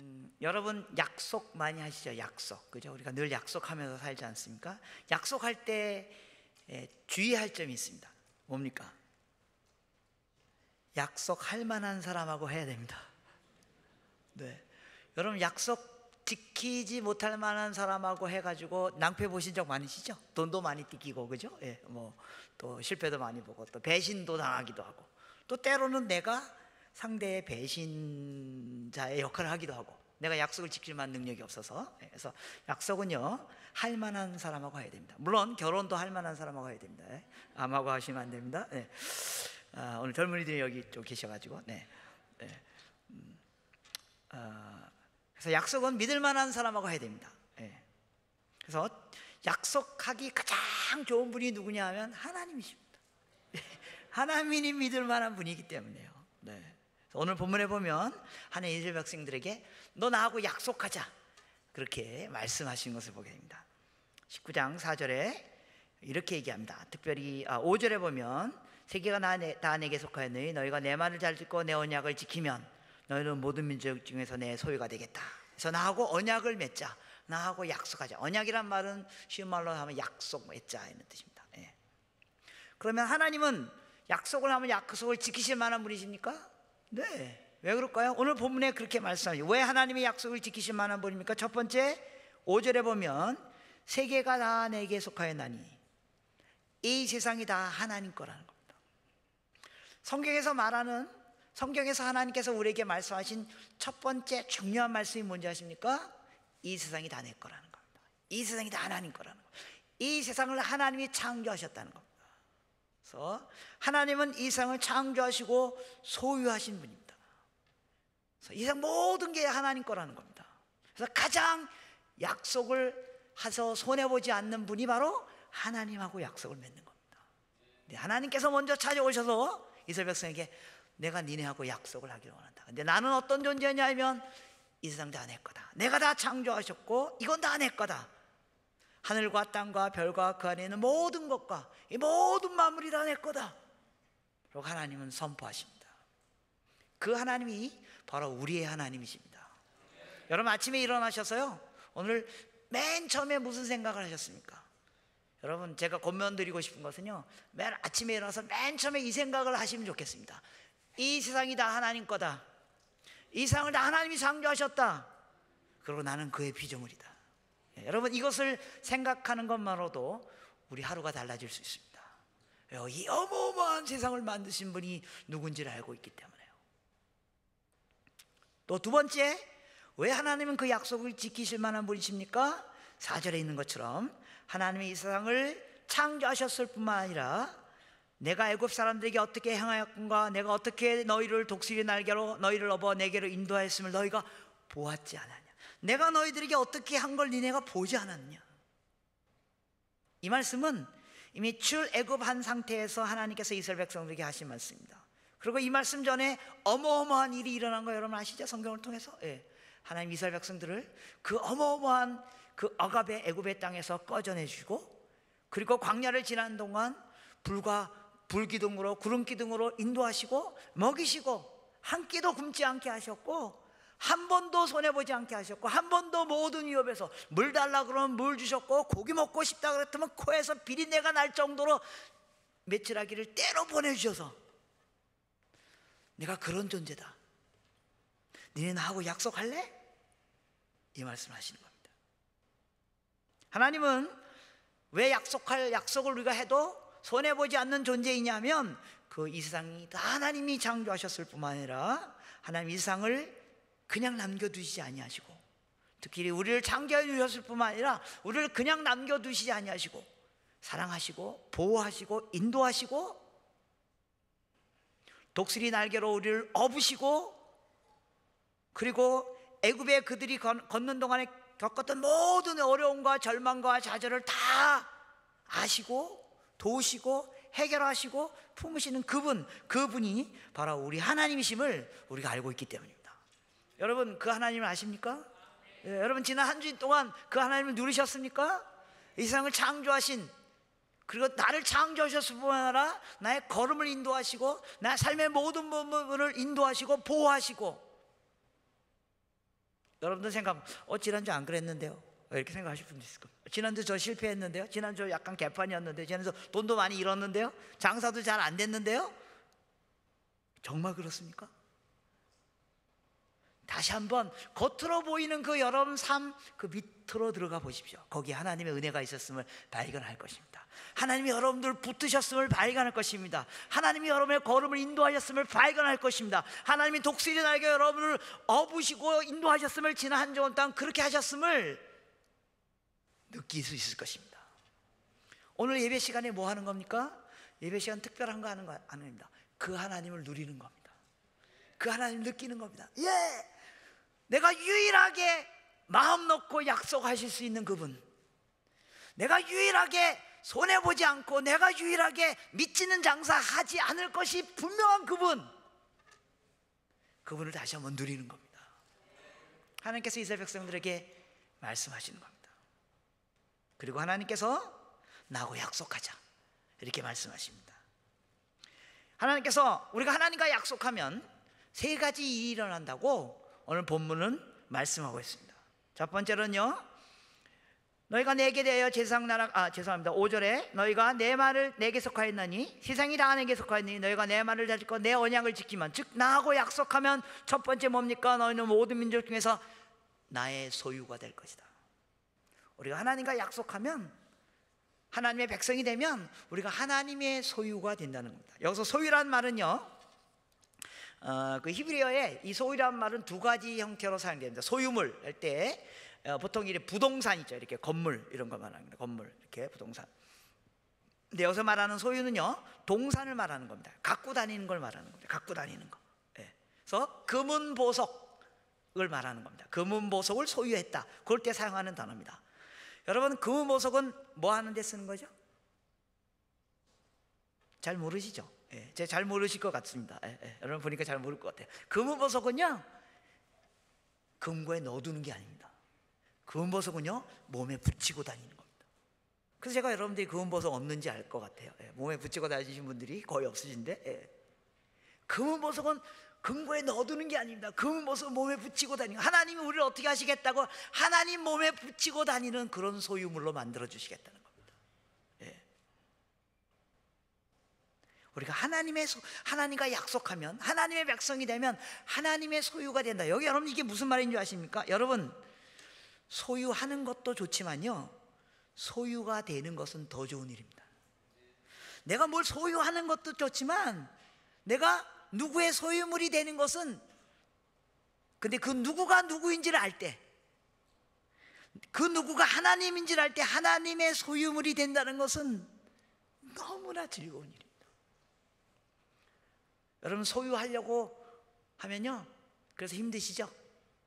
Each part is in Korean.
음, 여러분 약속 많이 하시죠? 약속. 그죠? 우리가 늘 약속하면서 살지 않습니까? 약속할 때 예, 주의할 점이 있습니다. 뭡니까? 약속할 만한 사람하고 해야 됩니다. 네. 여러분 약속 지키지 못할 만한 사람하고 해가지고 낭패 보신 적 많으시죠? 돈도 많이 띠기고 그죠? 예, 뭐 또 실패도 많이 보고 또 배신도 당하기도 하고 또 때로는 내가 상대의 배신자의 역할을 하기도 하고 내가 약속을 지킬 만한 능력이 없어서 예, 그래서 약속은요 할 만한 사람하고 해야 됩니다. 물론 결혼도 할 만한 사람하고 해야 됩니다. 예. 암하고 하시면 안 됩니다. 예. 아, 오늘 젊은이들이 여기 좀 계셔가지고 네. 네. 음, 아, 그래서 약속은 믿을 만한 사람하고 해야 됩니다. 예. 그래서 약속하기 가장 좋은 분이 누구냐 하면 하나님이십니다. 하나님이 믿을 만한 분이기 때문에요. 네. 오늘 본문에 보면 하나님 이스라엘 백성들에게 너 나하고 약속하자 그렇게 말씀하신 것을 보게 됩니다. 19장 4절에 이렇게 얘기합니다. 특별히 아, 5절에 보면 세계가 나, 다 내게 속하였느니 너희가 내 말을 잘 듣고 내 언약을 지키면 너희는 모든 민족 중에서 내 소유가 되겠다. 그래서 나하고 언약을 맺자. 나하고 약속하자. 언약이란 말은 쉬운 말로 하면 약속 맺자 이런 뜻입니다. 예. 그러면 하나님은 약속을 하면 약속을 지키실 만한 분이십니까? 네. 왜 그럴까요? 오늘 본문에 그렇게 말씀하죠. 왜 하나님이 약속을 지키실 만한 분입니까? 첫 번째 5절에 보면 세계가 다 내게 속하였나니 이 세상이 다 하나님 거라는 겁니다. 성경에서 말하는 성경에서 하나님께서 우리에게 말씀하신 첫 번째 중요한 말씀이 뭔지 아십니까? 이 세상이 다 내 거라는 겁니다. 이 세상이 다 하나님 거라는 겁니다. 이 세상을 하나님이 창조하셨다는 겁니다. 그래서 하나님은 이 세상을 창조하시고 소유하신 분입니다. 이 세상 모든 게 하나님 거라는 겁니다. 그래서 가장 약속을 해서 손해 보지 않는 분이 바로 하나님하고 약속을 맺는 겁니다. 하나님께서 먼저 찾아오셔서 이스라엘 백성에게 내가 니네하고 약속을 하기를 원한다. 근데 나는 어떤 존재냐면 이 세상 다 내 거다. 내가 다 창조하셨고 이건 다 내 거다. 하늘과 땅과 별과 그 안에 있는 모든 것과 이 모든 만물이 다 내 거다. 그리고 하나님은 선포하십니다. 그 하나님이 바로 우리의 하나님이십니다. 여러분 아침에 일어나셔서요. 오늘 맨 처음에 무슨 생각을 하셨습니까? 여러분 제가 권면 드리고 싶은 것은요. 맨 아침에 일어나서 맨 처음에 이 생각을 하시면 좋겠습니다. 이 세상이 다 하나님 거다. 이 세상을 다 하나님이 창조하셨다. 그리고 나는 그의 피조물이다. 예, 여러분 이것을 생각하는 것만으로도 우리 하루가 달라질 수 있습니다. 이 어마어마한 세상을 만드신 분이 누군지를 알고 있기 때문에요. 또 두 번째, 왜 하나님은 그 약속을 지키실 만한 분이십니까? 4절에 있는 것처럼 하나님이 이 세상을 창조하셨을 뿐만 아니라 내가 애굽 사람들에게 어떻게 행하였건가 내가 어떻게 너희를 독수리 날개로 너희를 업어 내게로 인도하였음을 너희가 보았지 않았냐 내가 너희들에게 어떻게 한 걸 니네가 보지 않았냐 이 말씀은 이미 출애굽한 상태에서 하나님께서 이스라엘 백성들에게 하신 말씀입니다 그리고 이 말씀 전에 어마어마한 일이 일어난 거 여러분 아시죠? 성경을 통해서 예. 하나님 이스라엘 백성들을 그 어마어마한 그 억압의 애굽의 땅에서 꺼져내 주고 그리고 광야를 지난 동안 불과 불기둥으로 구름기둥으로 인도하시고 먹이시고 한 끼도 굶지 않게 하셨고 한 번도 손해보지 않게 하셨고 한 번도 모든 위협에서 물 달라 그러면 물 주셨고 고기 먹고 싶다 그랬더니 코에서 비린내가 날 정도로 며칠하기를 때로 보내주셔서 내가 그런 존재다 니네 나하고 약속할래? 이 말씀을 하시는 겁니다 하나님은 왜 약속할 약속을 우리가 해도 손해보지 않는 존재이냐면 그이 세상이 다 하나님이 창조하셨을 뿐만 아니라 하나님 이 세상을 그냥 남겨두시지 아니하시고 특히 우리를 창조해 주셨을 뿐만 아니라 우리를 그냥 남겨두시지 아니하시고 사랑하시고 보호하시고 인도하시고 독수리 날개로 우리를 업으시고 그리고 애굽에 그들이 걷는 동안에 겪었던 모든 어려움과 절망과 좌절을 다 아시고 도우시고 해결하시고 품으시는 그분, 그분이 바로 우리 하나님이심을 우리가 알고 있기 때문입니다. 여러분, 그 하나님을 아십니까? 예, 여러분, 지난 한 주 동안 그 하나님을 누리셨습니까? 이 세상을 창조하신 그리고 나를 창조하셨을 뿐 아니라 나의 걸음을 인도하시고 나의 삶의 모든 부분을 인도하시고 보호하시고 여러분들 생각, 어 지난주 안 그랬는데요. 이렇게 생각하실 분도 있을 겁니다. 지난주 저 실패했는데요. 지난주 약간 개판이었는데, 지난주 돈도 많이 잃었는데요. 장사도 잘 안 됐는데요. 정말 그렇습니까? 다시 한번 겉으로 보이는 그 여러분 삶 그 밑으로 들어가 보십시오. 거기 하나님의 은혜가 있었음을 발견할 것입니다. 하나님이 여러분들 붙으셨음을 발견할 것입니다. 하나님이 여러분의 걸음을 인도하셨음을 발견할 것입니다. 하나님이 독수리 날개 여러분을 업으시고 인도하셨음을 지난 한 주간 동안 그렇게 하셨음을 느낄 수 있을 것입니다. 오늘 예배 시간에 뭐 하는 겁니까? 예배 시간 특별한 거 하는 거 아닙니다. 그 하나님을 누리는 겁니다. 그 하나님 느끼는 겁니다. 예! 내가 유일하게 마음 놓고 약속하실 수 있는 그분. 내가 유일하게 손해보지 않고 내가 유일하게 믿지는 장사 하지 않을 것이 분명한 그분. 그분을 다시 한번 누리는 겁니다. 하나님께서 이스라엘 백성들에게 말씀하시는 겁니다. 그리고 하나님께서 나하고 약속하자. 이렇게 말씀하십니다. 하나님께서 우리가 하나님과 약속하면 세 가지 일이 일어난다고 오늘 본문은 말씀하고 있습니다. 첫 번째로는요. 너희가 내게 대하여 제상 나라 아 죄송합니다. 5절에 너희가 내 말을 내게 속하였나니 세상이 다 내게 속하였니 너희가 내 말을 지키고 내 언약을 지키면 즉 나하고 약속하면 첫 번째 뭡니까? 너희는 모든 민족 중에서 나의 소유가 될 것이다. 우리가 하나님과 약속하면 하나님의 백성이 되면 우리가 하나님의 소유가 된다는 겁니다. 여기서 소유란 말은요. 어, 그 히브리어에 이 소유란 말은 두 가지 형태로 사용됩니다. 소유물 할때 어, 보통 이렇게 부동산 있죠. 이렇게 건물 이런 거 말합니다. 건물 이렇게 부동산. 근데 여기서 말하는 소유는요 동산을 말하는 겁니다. 갖고 다니는 걸 말하는 겁니다. 갖고 다니는 거. 예. 그래서 금은 보석을 말하는 겁니다. 금은 보석을 소유했다. 그럴 때 사용하는 단어입니다. 여러분 금은 보석은 뭐 하는 데 쓰는 거죠? 잘 모르시죠? 예, 제가 잘 모르실 것 같습니다. 예, 예, 여러분 보니까 잘 모를 것 같아요. 금은보석은요, 금고에 넣어두는 게 아닙니다. 금은보석은요, 몸에 붙이고 다니는 겁니다. 그래서 제가 여러분들이 금은보석 없는지 알 것 같아요. 예, 몸에 붙이고 다니신 분들이 거의 없으신데, 예. 금은보석은 금고에 넣어두는 게 아닙니다. 금은보석 몸에 붙이고 다니는 하나님이 우리를 어떻게 하시겠다고 하나님 몸에 붙이고 다니는 그런 소유물로 만들어 주시겠다는 우리가 하나님의 소, 하나님과 약속하면 하나님의 백성이 되면 하나님의 소유가 된다. 여기 여러분 이게 무슨 말인 줄 아십니까? 여러분 소유하는 것도 좋지만요. 소유가 되는 것은 더 좋은 일입니다. 내가 뭘 소유하는 것도 좋지만 내가 누구의 소유물이 되는 것은 근데 그 누구가 누구인지를 알 때, 그 누구가 하나님인지를 알 때 하나님의 소유물이 된다는 것은 너무나 즐거운 일입니다. 여러분 소유하려고 하면요. 그래서 힘드시죠?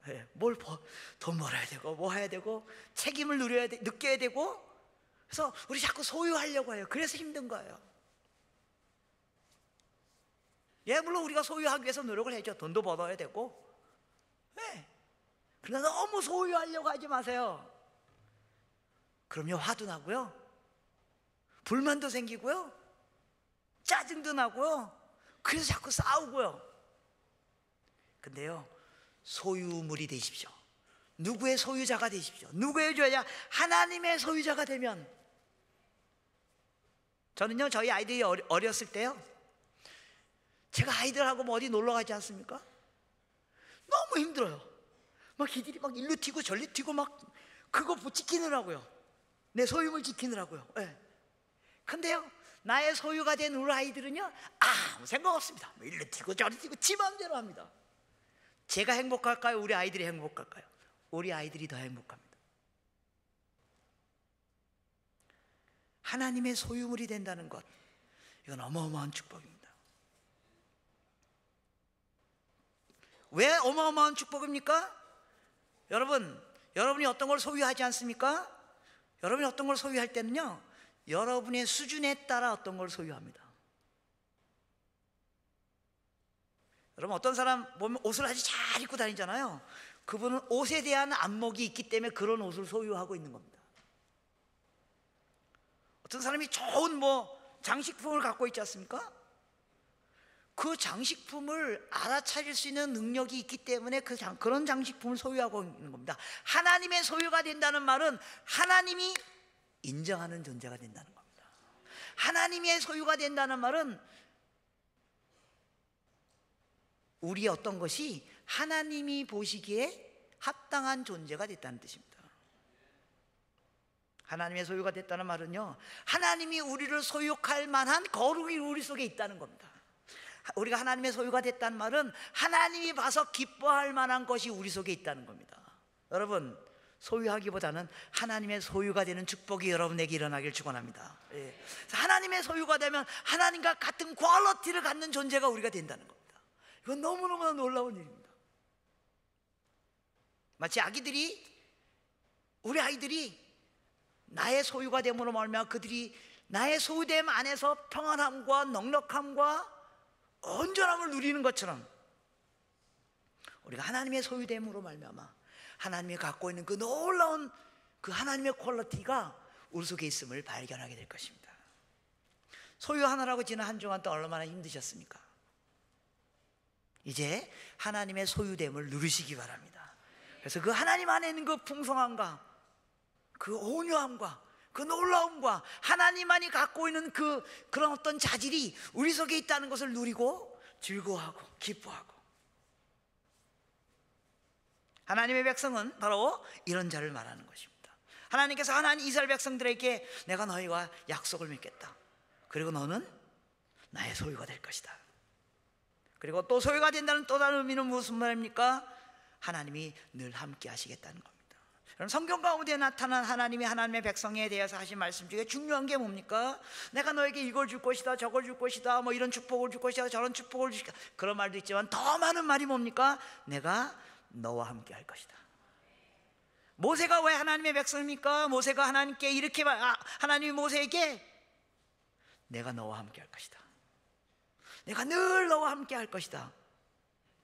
네, 뭘돈 벌어야 되고 뭐 해야 되고 책임을 누려야 돼, 느껴야 되고 그래서 우리 자꾸 소유하려고 해요. 그래서 힘든 거예요. 예, 물론 우리가 소유하기 위해서 노력을 해죠. 돈도 벌어야 되고. 네. 그러나 너무 소유하려고 하지 마세요. 그럼요, 화도 나고요. 불만도 생기고요. 짜증도 나고요. 그래서 자꾸 싸우고요. 근데요, 소유물이 되십시오. 누구의 소유자가 되십시오. 누구의 소유자? 하나님의 소유자가 되면 저는요, 저희 아이들이 어렸을 때요, 제가 아이들하고 뭐 어디 놀러 가지 않습니까? 너무 힘들어요. 막 기들이 막 일로 튀고 절리 튀고 막 그거 지키느라고요. 내 소유물 지키느라고요. 네. 근데요, 나의 소유가 된 우리 아이들은요 아무 생각 없습니다 뭐 일로 튀고 저리 튀고 지 마음대로 합니다 제가 행복할까요? 우리 아이들이 행복할까요? 우리 아이들이 더 행복합니다 하나님의 소유물이 된다는 것 이건 어마어마한 축복입니다 왜 어마어마한 축복입니까? 여러분 여러분이 어떤 걸 소유하지 않습니까? 여러분이 어떤 걸 소유할 때는요 여러분의 수준에 따라 어떤 걸 소유합니다. 여러분 어떤 사람 보면 옷을 아주 잘 입고 다니잖아요. 그분은 옷에 대한 안목이 있기 때문에 그런 옷을 소유하고 있는 겁니다. 어떤 사람이 좋은 뭐 장식품을 갖고 있지 않습니까? 그 장식품을 알아차릴 수 있는 능력이 있기 때문에 그 장, 그런 장식품을 소유하고 있는 겁니다. 하나님의 소유가 된다는 말은 하나님이 인정하는 존재가 된다는 겁니다. 하나님의 소유가 된다는 말은 우리 어떤 것이 하나님이 보시기에 합당한 존재가 됐다는 뜻입니다. 하나님의 소유가 됐다는 말은요, 하나님이 우리를 소유할 만한 거룩이 우리 속에 있다는 겁니다. 우리가 하나님의 소유가 됐다는 말은 하나님이 봐서 기뻐할 만한 것이 우리 속에 있다는 겁니다. 여러분, 소유하기보다는 하나님의 소유가 되는 축복이 여러분에게 일어나길 축원합니다. 예. 하나님의 소유가 되면 하나님과 같은 퀄러티를 갖는 존재가 우리가 된다는 겁니다. 이건 너무너무 놀라운 일입니다. 마치 아기들이 우리 아이들이 나의 소유가 됨으로 말미암아 그들이 나의 소유됨 안에서 평안함과 넉넉함과 온전함을 누리는 것처럼 우리가 하나님의 소유됨으로 말미암아 하나님이 갖고 있는 그 놀라운 그 하나님의 quality가 우리 속에 있음을 발견하게 될 것입니다. 소유하느라고 지난 한 주간 또 얼마나 힘드셨습니까? 이제 하나님의 소유됨을 누리시기 바랍니다. 그래서 그 하나님 안에 있는 그 풍성함과 그 온유함과 그 놀라움과 하나님만이 갖고 있는 그 그런 어떤 자질이 우리 속에 있다는 것을 누리고 즐거워하고 기뻐하고 하나님의 백성은 바로 이런 자를 말하는 것입니다. 하나님께서 하나님 이스라엘 백성들에게 내가 너희와 약속을 맺겠다. 그리고 너는 나의 소유가 될 것이다. 그리고 또 소유가 된다는 또 다른 의미는 무슨 말입니까? 하나님이 늘 함께 하시겠다는 겁니다. 여러분 성경 가운데 나타난 하나님이 하나님의 백성에 대해서 하신 말씀 중에 중요한 게 뭡니까? 내가 너에게 이걸 줄 것이다, 저걸 줄 것이다, 뭐 이런 축복을 줄 것이다, 저런 축복을 줄 것이다. 그런 말도 있지만 더 많은 말이 뭡니까? 내가 너와 함께 할 것이다. 모세가 왜 하나님의 백성입니까? 모세가 하나님께 이렇게 말, 아, 하나님이 모세에게 내가 너와 함께 할 것이다. 내가 늘 너와 함께 할 것이다.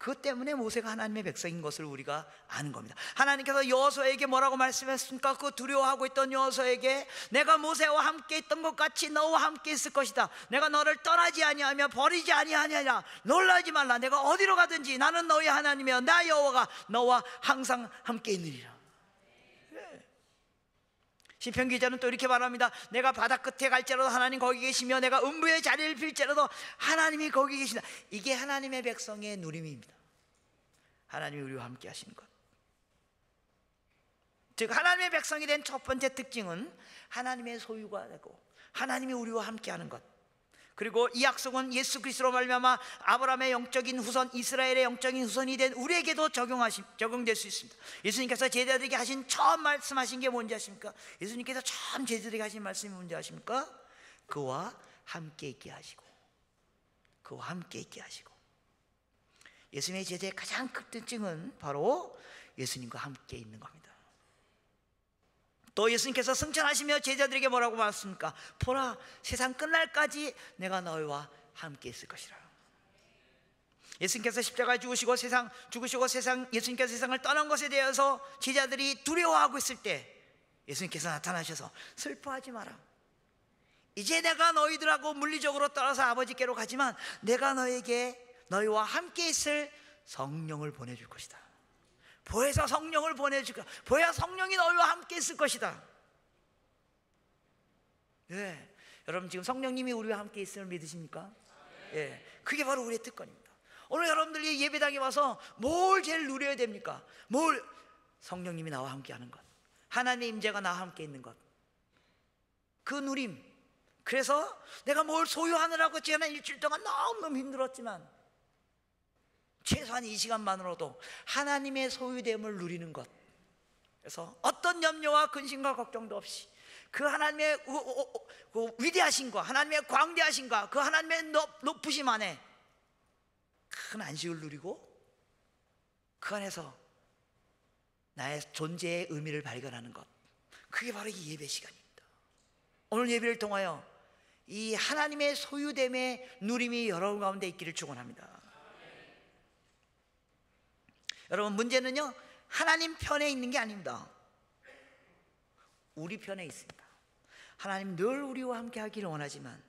그것 때문에 모세가 하나님의 백성인 것을 우리가 아는 겁니다. 하나님께서 여호수아에게 뭐라고 말씀했습니까? 그 두려워하고 있던 여호수아에게 내가 모세와 함께 있던 것 같이 너와 함께 있을 것이다. 내가 너를 떠나지 아니하며 버리지 아니하냐. 놀라지 말라. 내가 어디로 가든지 나는 너의 하나님이여 나 여호와가 너와 항상 함께 있느니라. 시편 기자는 또 이렇게 말합니다. 내가 바다 끝에 갈지라도 하나님 거기 계시며 내가 음부의 자리를 빌지라도 하나님이 거기 계신다. 이게 하나님의 백성의 누림입니다. 하나님이 우리와 함께 하시는 것. 즉 하나님의 백성이 된 첫 번째 특징은 하나님의 소유가 되고 하나님이 우리와 함께 하는 것. 그리고 이 약속은 예수 그리스도로 말미암아 아브라함의 영적인 후손 이스라엘의 영적인 후손이 된 우리에게도 적용하심 적용될 수 있습니다. 예수님께서 제자들에게 하신 처음 말씀하신 게 뭔지 아십니까? 예수님께서 처음 제자들에게 하신 말씀이 뭔지 아십니까? 그와 함께 있게 하시고 그와 함께 있게 하시고 예수님의 제자의 가장 큰 특징은 바로 예수님과 함께 있는 겁니다. 또 예수님께서 승천하시며 제자들에게 뭐라고 말했습니까? 보라 세상 끝날까지 내가 너희와 함께 있을 것이라. 예수님께서 십자가에 죽으시고 세상 죽으시고 세상 예수님께서 세상을 떠난 것에 대해서 제자들이 두려워하고 있을 때 예수님께서 나타나셔서 슬퍼하지 마라. 이제 내가 너희들하고 물리적으로 떠나서 아버지께로 가지만 내가 너에게 너희와 함께 있을 성령을 보내줄 것이다. 보혜사 성령을 보내줄까? 보혜사 성령이 너희와 함께 있을 것이다. 예. 여러분 지금 성령님이 우리와 함께 있음을 믿으십니까? 예. 그게 바로 우리의 특권입니다. 오늘 여러분들이 예배당에 와서 뭘 제일 누려야 됩니까? 뭘 성령님이 나와 함께 하는 것. 하나님의 임재가 나와 함께 있는 것. 그 누림. 그래서 내가 뭘 소유하느라고 지난 일주일 동안 너무너무 힘들었지만 최소한 이 시간만으로도 하나님의 소유됨을 누리는 것. 그래서 어떤 염려와 근심과 걱정도 없이 그 하나님의 그 위대하신과 하나님의 광대하신과 그 하나님의 높으심 안에 큰 안식을 누리고 그 안에서 나의 존재의 의미를 발견하는 것. 그게 바로 이 예배 시간입니다. 오늘 예배를 통하여 이 하나님의 소유됨의 누림이 여러분 가운데 있기를 축원합니다. 여러분 문제는요 하나님 편에 있는 게 아닙니다. 우리 편에 있습니다. 하나님 늘 우리와 함께 하기를 원하지만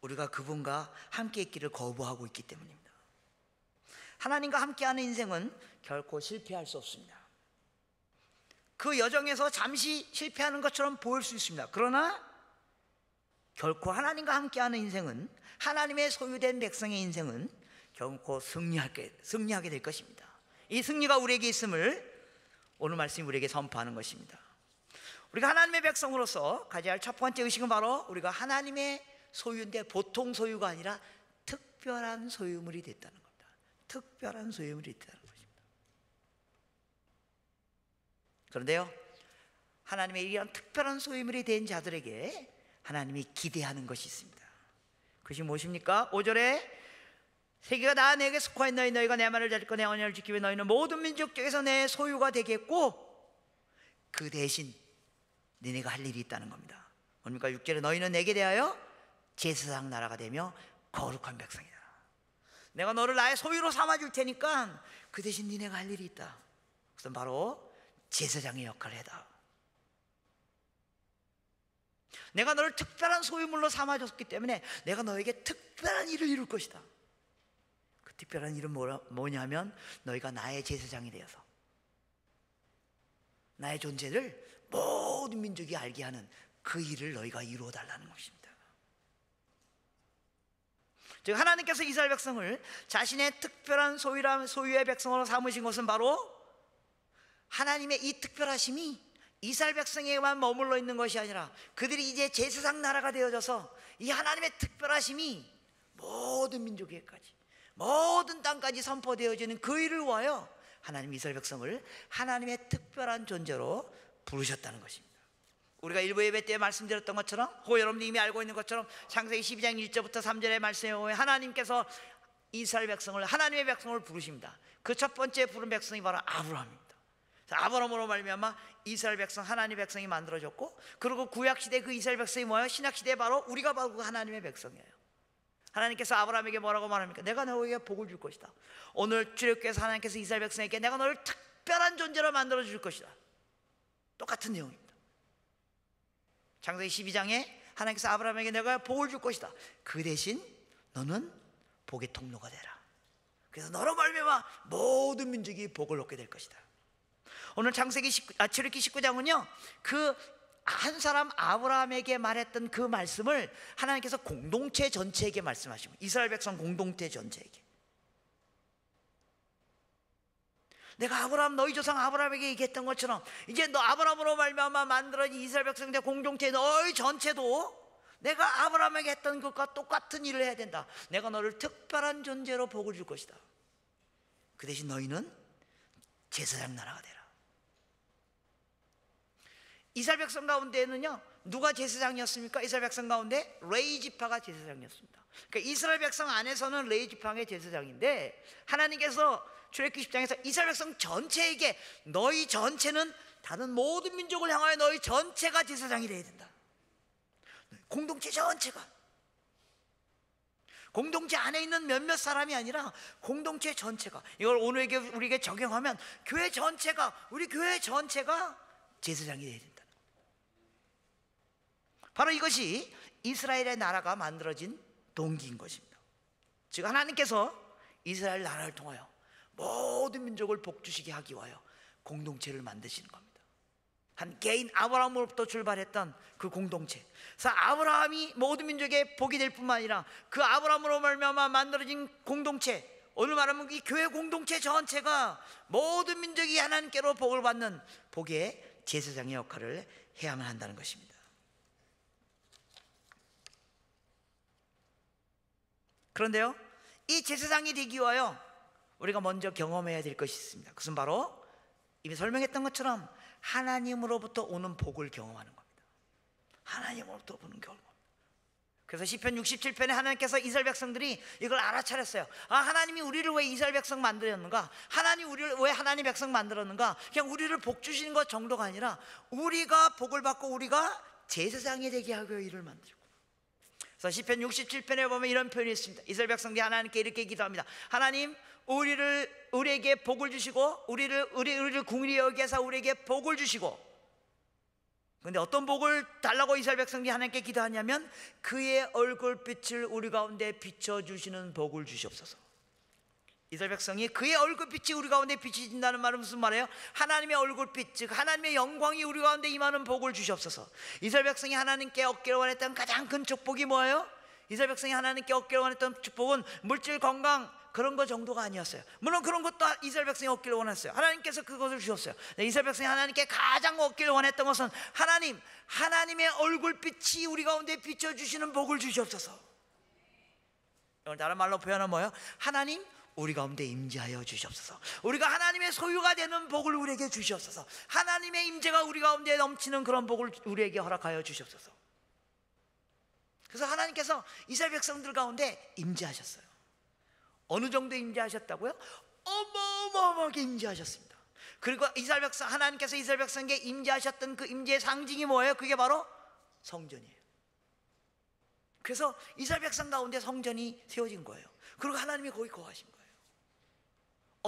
우리가 그분과 함께 있기를 거부하고 있기 때문입니다. 하나님과 함께하는 인생은 결코 실패할 수 없습니다. 그 여정에서 잠시 실패하는 것처럼 보일 수 있습니다. 그러나 결코 하나님과 함께하는 인생은 하나님의 소유된 백성의 인생은 결코 승리하게, 승리하게 될 것입니다. 이 승리가 우리에게 있음을 오늘 말씀이 우리에게 선포하는 것입니다. 우리가 하나님의 백성으로서 가져야 할 첫 번째 의식은 바로 우리가 하나님의 소유인데 보통 소유가 아니라 특별한 소유물이 됐다는 겁니다. 특별한 소유물이 됐다는 것입니다. 그런데요, 하나님의 이런 특별한 소유물이 된 자들에게 하나님이 기대하는 것이 있습니다. 그것이 무엇입니까? 5절에 세계가 다 내게 속하였나니 너희가 내 말을 잘 듣고 내 언약을 지키면 너희는 모든 민족 중에서 내 소유가 되겠고 그 대신 너네가 할 일이 있다는 겁니다. 뭡니까? 6절에 너희는 내게 대하여 제사장 나라가 되며 거룩한 백성이다. 내가 너를 나의 소유로 삼아 줄 테니까 그 대신 너네가 할 일이 있다. 그것은 바로 제사장의 역할을 해다. 내가 너를 특별한 소유물로 삼아 줬기 때문에 내가 너에게 특별한 일을 이룰 것이다. 그 특별한 일은 뭐냐면 너희가 나의 제사장이 되어서 나의 존재를 모든 민족이 알게 하는 그 일을 너희가 이루어 달라는 것입니다. 즉 하나님께서 이스라엘 백성을 자신의 특별한 소유라 소유의 백성으로 삼으신 것은 바로 하나님의 이 특별하심이 이스라엘 백성에만 머물러 있는 것이 아니라 그들이 이제 제사장 나라가 되어져서 이 하나님의 특별하심이 모든 민족에까지 모든 땅까지 선포되어지는 그 일을 위하여 하나님 이스라엘 백성을 하나님의 특별한 존재로 부르셨다는 것입니다. 우리가 일부 예배 때 말씀드렸던 것처럼 혹 여러분이 이미 알고 있는 것처럼 창세기 12장 1절부터 3절의 말씀에 하나님께서 이스라엘 백성을 하나님의 백성을 부르십니다. 그 첫 번째 부른 백성이 바로 아브라함입니다. 아브라함으로 말미암아 이스라엘 백성 하나님의 백성이 만들어졌고 그리고 구약 시대 그 이스라엘 백성이 뭐예요? 신약 시대 바로 우리가 바로 그 하나님의 백성이에요. 하나님께서 아브라함에게 뭐라고 말합니까? 내가 너에게 복을 줄 것이다. 오늘 주력께서 하나님께서 이스라엘 백성에게 내가 너를 특별한 존재로 만들어 줄 것이다. 똑같은 내용입니다. 창세기 12장에 하나님께서 아브라함에게 내가 복을 줄 것이다. 그 대신 너는 복의 통로가 되라. 그래서 너로 말미암아 모든 민족이 복을 얻게 될 것이다. 오늘 창세기 19, 아, 출애기 19장은요. 그 한 사람 아브라함에게 말했던 그 말씀을 하나님께서 공동체 전체에게 말씀하시고 이스라엘 백성 공동체 전체에게 내가 아브라함 너희 조상 아브라함에게 얘기했던 것처럼 이제 너 아브라함으로 말미암아 만들어진 이스라엘 백성들 공동체 너희 전체도 내가 아브라함에게 했던 것과 똑같은 일을 해야 된다. 내가 너를 특별한 존재로 복을 줄 것이다. 그 대신 너희는 제사장 나라가 되라. 이스라엘 백성 가운데는요 누가 제사장이었습니까? 이스라엘 백성 가운데 레이 지파가 제사장이었습니다. 그러니까 이스라엘 백성 안에서는 레이 지파의 제사장인데 하나님께서 출애굽기 10장에서 이스라엘 백성 전체에게 너희 전체는 다른 모든 민족을 향하여 너희 전체가 제사장이 되어야 된다. 공동체 전체가 공동체 안에 있는 몇몇 사람이 아니라 공동체 전체가 이걸 오늘에게 우리에게 적용하면 교회 전체가 우리 교회 전체가 제사장이 되어야 된다. 바로 이것이 이스라엘의 나라가 만들어진 동기인 것입니다. 즉 하나님께서 이스라엘 나라를 통하여 모든 민족을 복주시게 하기 위하여 공동체를 만드시는 겁니다. 한 개인 아브라함으로부터 출발했던 그 공동체. 그래서 아브라함이 모든 민족의 복이 될 뿐만 아니라 그 아브라함으로 말미암아 만들어진 공동체. 오늘 말하면 이 교회 공동체 전체가 모든 민족이 하나님께로 복을 받는 복의 제사장의 역할을 해야만 한다는 것입니다. 그런데요, 이 제사장이 되기 위하여 우리가 먼저 경험해야 될 것이 있습니다. 그것은 바로 이미 설명했던 것처럼 하나님으로부터 오는 복을 경험하는 겁니다. 하나님으로부터 오는 경험. 그래서 시편 67편에 하나님께서 이스라엘 백성들이 이걸 알아차렸어요. 아, 하나님이 우리를 왜 이스라엘 백성 만들었는가? 하나님 우리를 왜 하나님 백성 만들었는가? 그냥 우리를 복 주시는 것 정도가 아니라 우리가 복을 받고 우리가 제사장이 되게 하고 일을 만들고 그래서 시편 67편에 보면 이런 표현이 있습니다. 이스라엘 백성들이 하나님께 이렇게 기도합니다. 하나님, 우리를 우리에게 복을 주시고 우리를 우리 우리를 궁리 여기서 우리에게 복을 주시고 근데 어떤 복을 달라고 이스라엘 백성이 하나님께 기도하냐면 그의 얼굴빛을 우리 가운데 비춰 주시는 복을 주시옵소서. 이스라엘 백성이 그의 얼굴빛이 우리 가운데 비치진다는 말은 무슨 말이에요? 하나님의 얼굴빛 즉 하나님의 영광이 우리 가운데 임하는 복을 주시옵소서. 이스라엘 백성이 하나님께 얻기를 원했던 가장 큰 축복이 뭐예요? 이스라엘 백성이 하나님께 얻기를 원했던 축복은 물질 건강 그런 거 정도가 아니었어요. 물론 그런 것도 이스라엘 백성이 얻기를 원했어요. 하나님께서 그것을 주셨어요. 네, 이스라엘 백성이 하나님께 가장 얻기를 원했던 것은 하나님, 하나님의 얼굴빛이 우리 가운데 비춰 주시는 복을 주시옵소서. 다른 말로 표현하면 뭐예요? 하나님 우리 가운데 임재하여 주시옵소서. 우리가 하나님의 소유가 되는 복을 우리에게 주시옵소서. 하나님의 임재가 우리 가운데 넘치는 그런 복을 우리에게 허락하여 주시옵소서. 그래서 하나님께서 이스라엘 백성들 가운데 임재하셨어요. 어느 정도 임재하셨다고요? 어마어마하게 임재하셨습니다. 그리고 이스라엘 백성 하나님께서 이스라엘 백성에게 임재하셨던 그 임재의 상징이 뭐예요? 그게 바로 성전이에요. 그래서 이스라엘 백성 가운데 성전이 세워진 거예요. 그리고 하나님이 거기 거하신 거예요.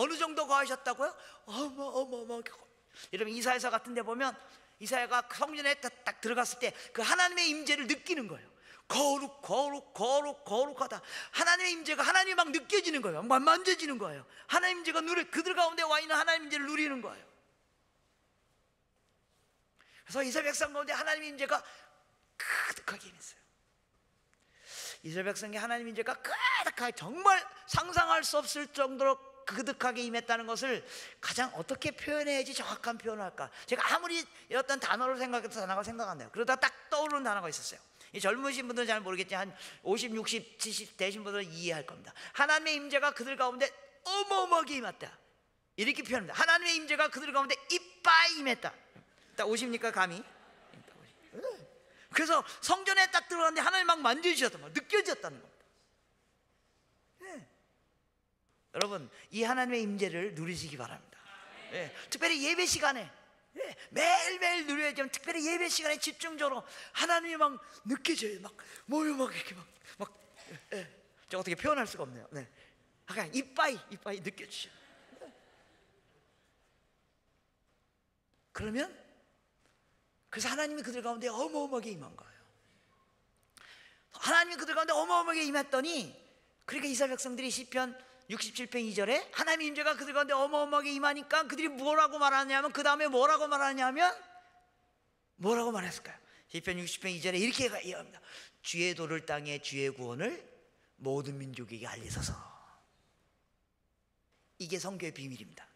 어느 정도 거하셨다고요? 어마어마하게 여러분 이사야서 같은 데 보면 이사야가 성전에 딱, 딱 들어갔을 때 그 하나님의 임재를 느끼는 거예요. 거룩 거룩 거룩 거룩하다. 하나님의 임재가 하나님이 막 느껴지는 거예요. 막 만져지는 거예요. 하나님 임재가 누리 그들 가운데 와 있는 하나님 임재를 누리는 거예요. 그래서 이스라엘 백성 가운데 하나님 임재가 가득하게 임했어요. 이스라엘 백성의 하나님 임재가 가득하게 정말 상상할 수 없을 정도로 그득하게 임했다는 것을 가장 어떻게 표현해야지 정확한 표현을 할까? 제가 아무리 어떤 단어를 생각해도 단어가 생각 안 나요. 그러다 딱 떠오르는 단어가 있었어요. 이 젊으신 분들은 잘 모르겠지만 한 50, 60, 70 되신 분들은 이해할 겁니다. 하나님의 임재가 그들 가운데 어마어마하게 임했다. 이렇게 표현합니다. 하나님의 임재가 그들 가운데 이빠이 임했다. 딱 오십니까 감이? 그래서 성전에 딱 들어갔는데 하나님 막 만져주셨단 말 느껴졌다는 겁니다. 네. 여러분 이 하나님의 임재를 누리시기 바랍니다. 네. 특별히 예배 시간에 네. 매일매일 누려야죠. 특별히 예배 시간에 집중적으로 하나님이 막 느껴져요. 막 뭐요 막 이렇게 막 막. 네. 저 어떻게 표현할 수가 없네요. 네. 그냥 이빠이 이빠이 느껴지죠. 그러면 그래서 하나님이 그들 가운데 어마어마하게 임한 거예요. 하나님이 그들 가운데 어마어마하게 임했더니 그러니까 이스라엘 백성들이 시편 67편 2절에 하나님의 임재가 그들 가운데 어마어마하게 임하니까 그들이 뭐라고 말하냐면 그 다음에 뭐라고 말하냐면 뭐라고 말했을까요? 시편 60편 2절에 이렇게 얘기합니다. 주의 도를 땅에 주의 구원을 모든 민족에게 알리소서. 이게 성교의 비밀입니다.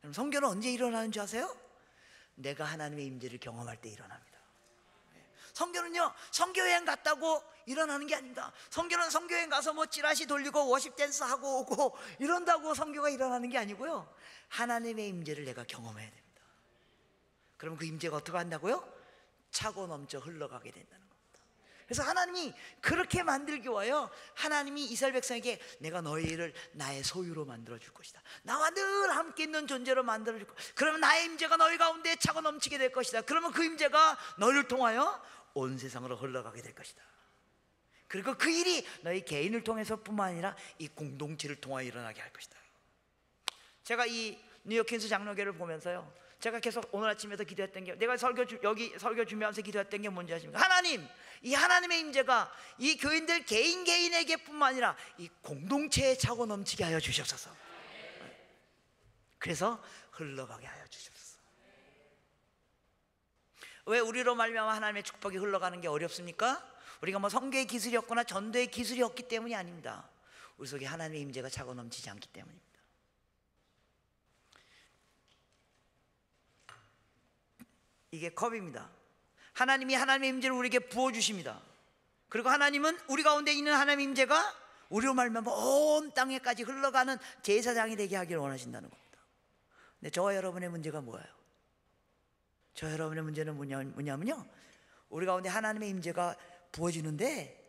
그럼 성교는 언제 일어나는 줄 아세요? 내가 하나님의 임재를 경험할 때 일어납니다. 성교는요, 성교여행 갔다고 일어나는 게 아닙니다. 성교는 성교여행 가서 뭐 찌라시 돌리고 워십 댄스 하고 오고 이런다고 성교가 일어나는 게 아니고요. 하나님의 임재를 내가 경험해야 됩니다. 그럼 그 임재가 어떻게 한다고요? 차고 넘쳐 흘러가게 된다는. 그래서 하나님이 그렇게 만들기 위하여 하나님이 이스라엘 백성에게 내가 너희를 나의 소유로 만들어 줄 것이다. 나와 늘 함께 있는 존재로 만들어 줄 것이다. 그러면 나의 임재가 너희 가운데 차고 넘치게 될 것이다. 그러면 그 임재가 너희를 통하여 온 세상으로 흘러가게 될 것이다. 그리고 그 일이 너희 개인을 통해서뿐만 아니라 이 공동체를 통하여 일어나게 할 것이다. 제가 이 뉴욕 퀸스 장로교를 보면서요. 제가 계속 오늘 아침에도 기도했던 게 내가 설교 주, 여기 설교 준비하면서 기도했던 게 뭔지 아십니까? 하나님, 이 하나님의 임재가 이 교인들 개인 개인에게뿐만 아니라 이 공동체에 차고 넘치게 하여 주시옵소서. 그래서 흘러가게 하여 주시옵소서. 왜 우리로 말미암아 하나님의 축복이 흘러가는 게 어렵습니까? 우리가 뭐 성교의 기술이 없거나 전도의 기술이 없기 때문이 아닙니다. 우리 속에 하나님의 임재가 차고 넘치지 않기 때문입니다. 이게 컵입니다. 하나님이 하나님의 임재를 우리에게 부어 주십니다. 그리고 하나님은 우리 가운데 있는 하나님의 임재가 우리로 말미암아 온 땅에까지 흘러가는 제사장이 되게 하기를 원하신다는 겁니다. 근데 저와 여러분의 문제가 뭐예요? 저 여러분의 문제는 뭐냐, 뭐냐면요. 우리 가운데 하나님의 임재가 부어지는데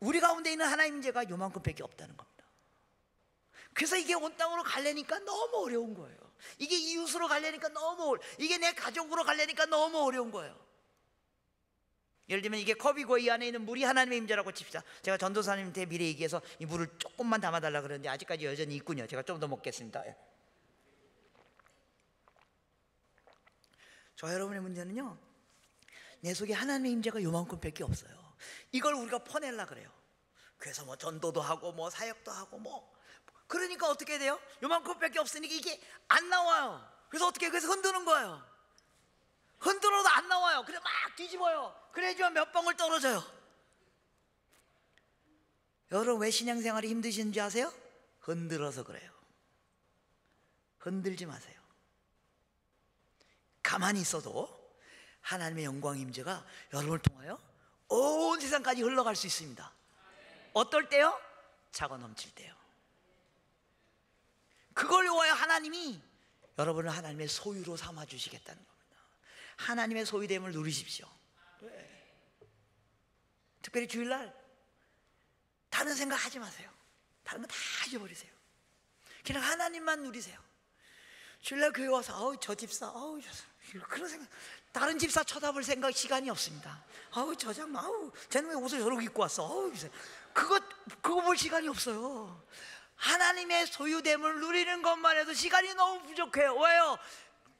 우리 가운데 있는 하나님 임재가 요만큼밖에 없다는 겁니다. 그래서 이게 온 땅으로 갈래니까 너무 어려운 거예요. 이게 이웃으로 갈래니까 너무 이게 내 가족으로 갈래니까 너무 어려운 거예요. 예를 들면 이게 컵이고 이 안에 있는 물이 하나님의 임재라고 칩시다. 제가 전도사님한테 미리 얘기해서 이 물을 조금만 담아달라 그러는데 아직까지 여전히 있군요. 제가 좀 더 먹겠습니다. 저 여러분의 문제는요. 내 속에 하나님의 임재가 요만큼밖에 없어요. 이걸 우리가 퍼내려 그래요. 그래서 뭐 전도도 하고 뭐 사역도 하고 뭐 그러니까 어떻게 돼요? 요만큼밖에 없으니까 이게 안 나와요. 그래서 어떻게 그래서 흔드는 거예요. 흔들어도 안 나와요. 그래 막 뒤집어요. 그래야지만 몇 방울 떨어져요. 여러분 왜 신앙생활이 힘드신지 아세요? 흔들어서 그래요. 흔들지 마세요. 가만히 있어도 하나님의 영광 임재가 여러분을 통하여 온 세상까지 흘러갈 수 있습니다. 어떨 때요? 차고 넘칠 때요. 그걸 위하여 하나님이 여러분을 하나님의 소유로 삼아 주시겠다는 겁니다. 하나님의 소유됨을 누리십시오. 네. 특별히 주일날 다른 생각 하지 마세요. 다른 거 다 잊어버리세요. 그냥 하나님만 누리세요. 주일날 교회 와서 어우 저 집사 어우 저, 그런 생각 다른 집사 쳐다볼 생각 시간이 없습니다. 아우 저 장만 아우 쟤는 왜 옷을 저렇게 입고 왔어? 어우 그거 그거 볼 시간이 없어요. 하나님의 소유됨을 누리는 것만 해도 시간이 너무 부족해요. 왜요?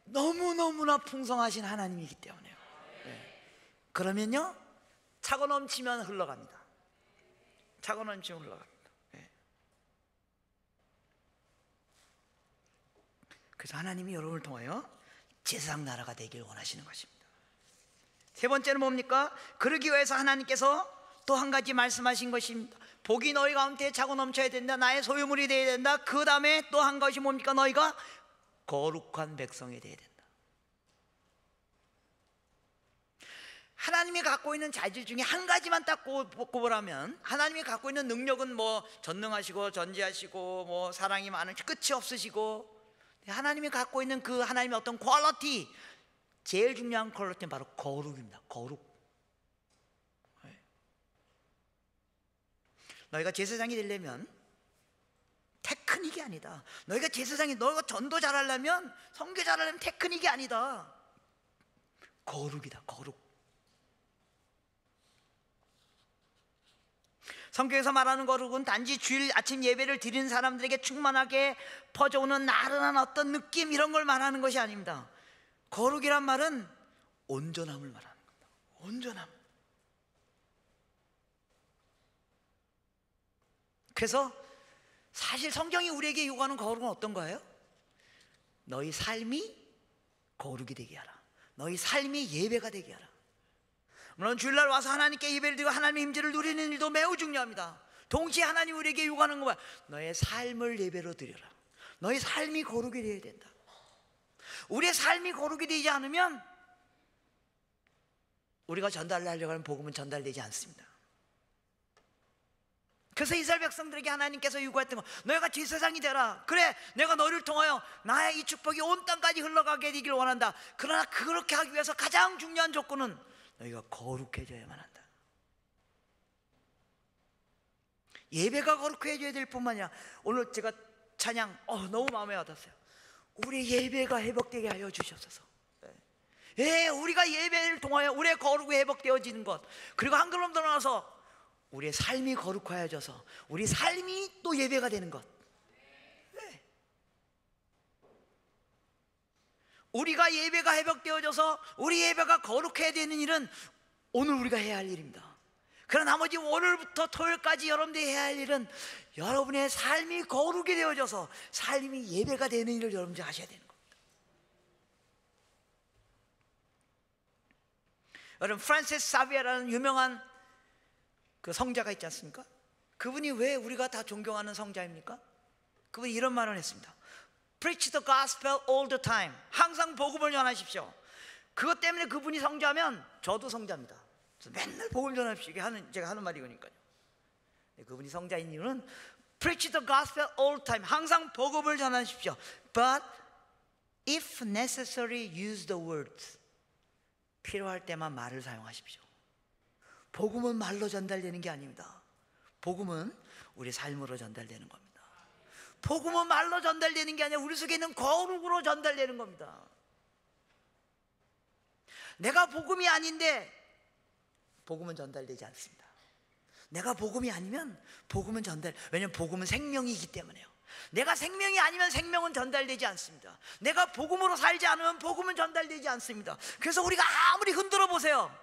너무 너무나 풍성하신 하나님이기 때문에요. 네. 그러면요 차고 넘치면 흘러갑니다. 차고 넘치면 흘러갑니다. 네. 그래서 하나님이 여러분을 통하여 제사장 나라가 되길 원하시는 것입니다. 세 번째는 뭡니까? 그러기 위해서 하나님께서 또 한 가지 말씀하신 것입니다. 복이 너희 가운데 차고 넘쳐야 된다. 나의 소유물이 되어야 된다. 그 다음에 또 한 것이 뭡니까? 너희가 거룩한 백성이 되어야 된다. 하나님이 갖고 있는 자질 중에 한 가지만 딱 꼽으라면 하나님이 갖고 있는 능력은 뭐 전능하시고 전지하시고 뭐 사랑이 많은 끝이 없으시고 하나님이 갖고 있는 그 하나님의 어떤 quality 제일 중요한 quality는 바로 거룩입니다. 거룩. 네. 너희가 제사장이 되려면 테크닉이 아니다. 너희가 제사장이 너희가 전도 잘하려면 선교 잘하려면 테크닉이 아니다. 거룩이다. 거룩. 성경에서 말하는 거룩은 단지 주일 아침 예배를 드리는 사람들에게 충만하게 퍼져오는 나른한 어떤 느낌 이런 걸 말하는 것이 아닙니다. 거룩이란 말은 온전함을 말하는 겁니다. 온전함. 그래서 사실 성경이 우리에게 요구하는 거룩은 어떤 거예요? 너희 삶이 거룩이 되게 하라. 너희 삶이 예배가 되게 하라. 물론 주일날 와서 하나님께 예배를 드리고 하나님의 임재를 누리는 일도 매우 중요합니다. 동시에 하나님 우리에게 요구하는 것은 너의 삶을 예배로 드려라. 너의 삶이 거룩이 되어야 된다. 우리의 삶이 거룩이 되지 않으면 우리가 전달하려고 하는 복음은 전달되지 않습니다. 그래서 이스라엘 백성들에게 하나님께서 요구했던 거 너희가 제사장이 되라 그래 내가 너를 통하여 나의 이 축복이 온 땅까지 흘러가게 되기를 원한다 그러나 그렇게 하기 위해서 가장 중요한 조건은 너희가 거룩해져야만 한다. 예배가 거룩해져야 될 뿐만 아니라 오늘 제가 찬양 어, 너무 마음에 와닿았어요. 우리 예배가 회복되게 하여 주셔서 예, 우리가 예배를 통하여 우리의 거룩이 회복되어지는 것 그리고 한 걸음 더 나아서 우리의 삶이 거룩하여져서 우리 삶이 또 예배가 되는 것 우리가 예배가 회복되어져서 우리 예배가 거룩해야 되는 일은 오늘 우리가 해야 할 일입니다. 그러나 나머지 오늘부터 토요일까지 여러분들이 해야 할 일은 여러분의 삶이 거룩이 되어져서 삶이 예배가 되는 일을 여러분들이 하셔야 되는 겁니다. 여러분 프란시스 사비아라는 유명한 그 성자가 있지 않습니까? 그분이 왜 우리가 다 존경하는 성자입니까? 그분이 이런 말을 했습니다. Preach the gospel all the time. 항상 복음을 전하십시오. 그것 때문에 그분이 성자면 저도 성자입니다. 맨날 복음을 전하십시오. 하는 제가 하는 말이거니까요. 네, 그분이 성자인 이유는 Preach the gospel all time. 항상 복음을 전하십시오. But if necessary, use the words. 필요할 때만 말을 사용하십시오. 복음은 말로 전달되는 게 아닙니다. 복음은 우리 삶으로 전달되는 겁니다. 복음은 말로 전달되는 게 아니라 우리 속에 있는 거룩으로 전달되는 겁니다. 내가 복음이 아닌데 복음은 전달되지 않습니다. 내가 복음이 아니면 복음은 전달. 왜냐하면 복음은 생명이기 때문에요. 내가 생명이 아니면 생명은 전달되지 않습니다. 내가 복음으로 살지 않으면 복음은 전달되지 않습니다. 그래서 우리가 아무리 흔들어 보세요.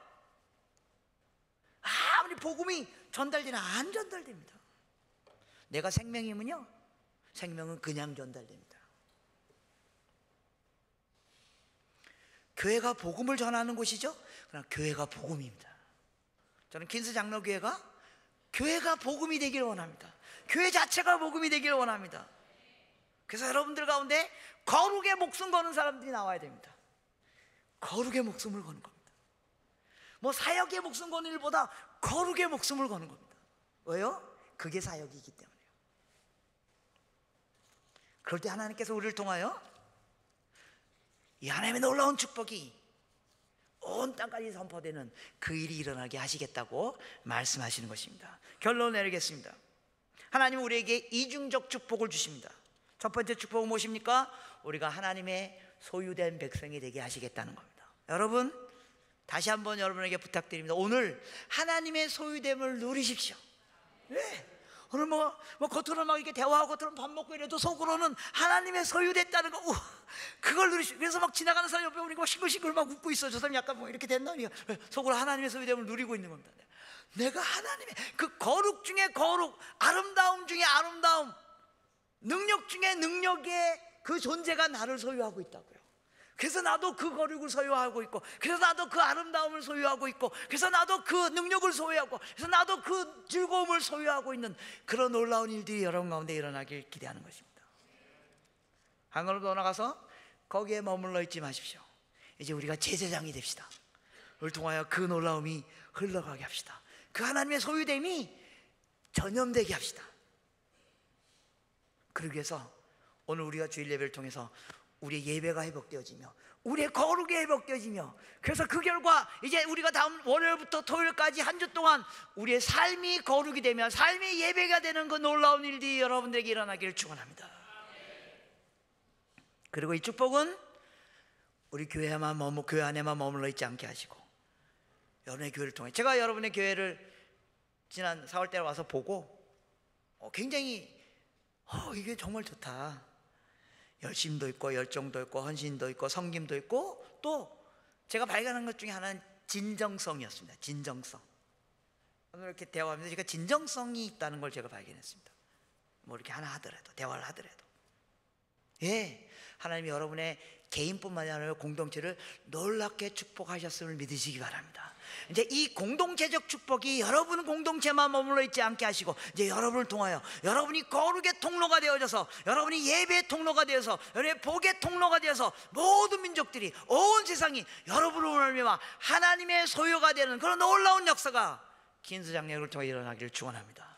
아무리 복음이 전달되나 안 전달됩니다. 내가 생명이면요, 생명은 그냥 전달됩니다. 교회가 복음을 전하는 곳이죠. 그러나 교회가 복음입니다. 저는 킨스 장로교회가 교회가 복음이 되길 원합니다. 교회 자체가 복음이 되길 원합니다. 그래서 여러분들 가운데 거룩의 목숨 거는 사람들이 나와야 됩니다. 거룩의 목숨을 거는 겁니다. 뭐 사역의 목숨 거는 일보다 거룩의 목숨을 거는 겁니다. 왜요? 그게 사역이기 때문에요. 그럴 때 하나님께서 우리를 통하여 이 하나님의 놀라운 축복이 온 땅까지 선포되는 그 일이 일어나게 하시겠다고 말씀하시는 것입니다. 결론 내리겠습니다. 하나님은 우리에게 이중적 축복을 주십니다. 첫 번째 축복은 무엇입니까? 우리가 하나님의 소유된 백성이 되게 하시겠다는 겁니다. 여러분, 다시 한번 여러분에게 부탁드립니다. 오늘 하나님의 소유됨을 누리십시오. 왜? 오늘 뭐, 뭐 겉으로 막 이렇게 대화하고 겉으로 밥 먹고 이래도 속으로는 하나님의 소유됐다는 거, 우, 그걸 누리시. 그래서 막 지나가는 사람 옆에 보니까 싱글싱글 막 웃고 있어. 저 사람 약간 뭐 이렇게 됐나? 속으로 하나님의 소유됨을 누리고 있는 겁니다. 내가 하나님의 그 거룩 중에 거룩, 아름다움 중에 아름다움, 능력 중에 능력의 그 존재가 나를 소유하고 있다고요. 그래서 나도 그 거룩을 소유하고 있고, 그래서 나도 그 아름다움을 소유하고 있고, 그래서 나도 그 능력을 소유하고, 그래서 나도 그 즐거움을 소유하고 있는 그런 놀라운 일들이 여러분 가운데 일어나길 기대하는 것입니다. 하늘로 돌아가서 거기에 머물러 있지 마십시오. 이제 우리가 제사장이 됩시다. 를 통하여 그 놀라움이 흘러가게 합시다. 그 하나님의 소유됨이 전염되게 합시다. 그러기 위해서 오늘 우리가 주일 예배를 통해서 우리의 예배가 회복되어지며 우리의 거룩이 회복되어지며 그래서 그 결과 이제 우리가 다음 월요일부터 토요일까지 한 주 동안 우리의 삶이 거룩이 되며 삶이 예배가 되는 그 놀라운 일들이 여러분들에게 일어나기를 축원합니다. 그리고 이 축복은 우리 교회만 머무 교회 안에만 머물러 있지 않게 하시고 여러분의 교회를 통해 제가 여러분의 교회를 지난 4월 때 와서 보고 어, 굉장히 어, 이게 정말 좋다. 열심도 있고 열정도 있고 헌신도 있고 성김도 있고 또 제가 발견한 것 중에 하나는 진정성이었습니다. 진정성. 오늘 이렇게 대화하면서 제가 진정성이 있다는 걸 제가 발견했습니다. 뭐 이렇게 하나 하더라도 대화를 하더라도 예, 하나님이 여러분의 개인뿐만 아니라 공동체를 놀랍게 축복하셨음을 믿으시기 바랍니다. 이제 이 공동체적 축복이 여러분 공동체만 머물러 있지 않게 하시고 이제 여러분을 통하여 여러분이 거룩의 통로가 되어져서 여러분이 예배의 통로가 되어서 여러분의 복의 통로가 되어서 모든 민족들이 온 세상이 여러분을 말미암아 하나님의 소유가 되는 그런 놀라운 역사가 긴스 장례를 통해 일어나기를 축원합니다.